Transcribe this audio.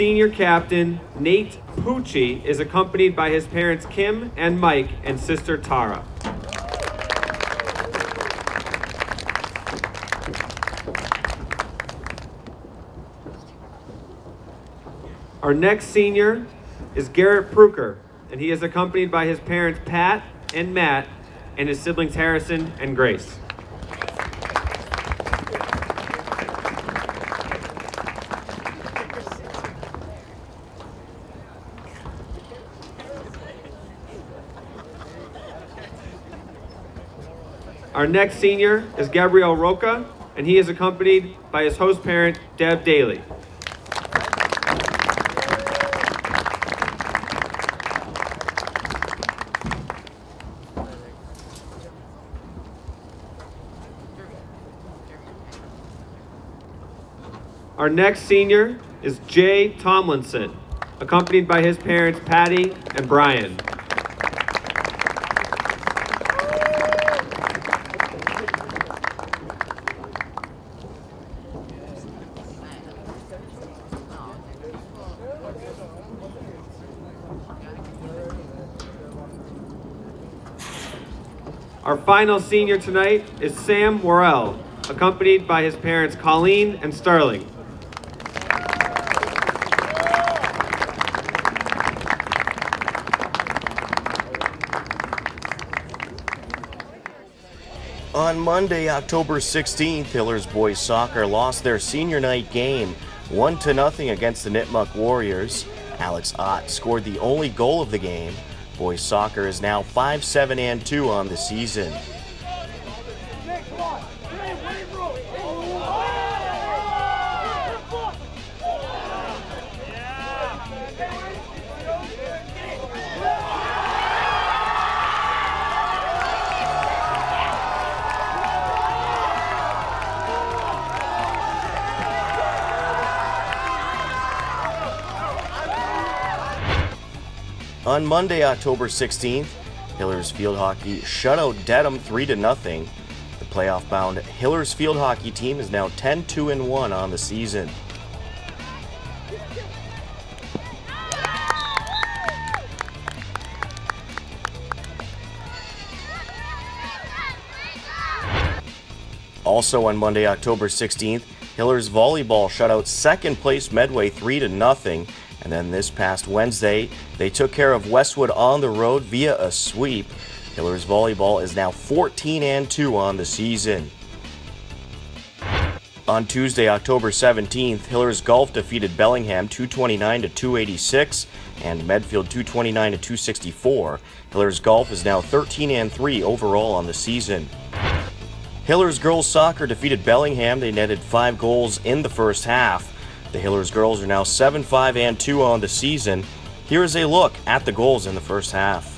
senior captain, Nate Pucci, is accompanied by his parents Kim and Mike and sister Tara. Our next senior is Garrett Pruker, and he is accompanied by his parents Pat and Matt and his siblings Harrison and Grace. Our next senior is Gabriel Roca, and he is accompanied by his host parent, Deb Daly. Our next senior is Jay Tomlinson, accompanied by his parents, Patty and Brian. Our final senior tonight is Sam Worrell, accompanied by his parents Colleen and Sterling. On Monday, October 16th, Hillers boys soccer lost their senior night game 1 to nothing against the Nipmuc Warriors. Alex Ott scored the only goal of the game. Boys soccer is now 5-7 and 2 on the season. On Monday, October 16th, Hillers Field Hockey shut out Dedham 3 to nothing. The playoff bound Hillers Field Hockey team is now 10 2 1 on the season. Also on Monday, October 16th, Hillers Volleyball shut out second place Medway 3 to nothing. And then this past Wednesday, they took care of Westwood on the road via a sweep. Hillers Volleyball is now 14 and 2 on the season. On Tuesday, October 17th, Hillers Golf defeated Bellingham 229 to 286 and Medfield 229 to 264. Hillers Golf is now 13 and 3 overall on the season. Hillers girls soccer defeated Bellingham. They netted 5 goals in the first half. The Hillers girls are now 7 5 and 2 on the season. Here is a look at the goals in the first half.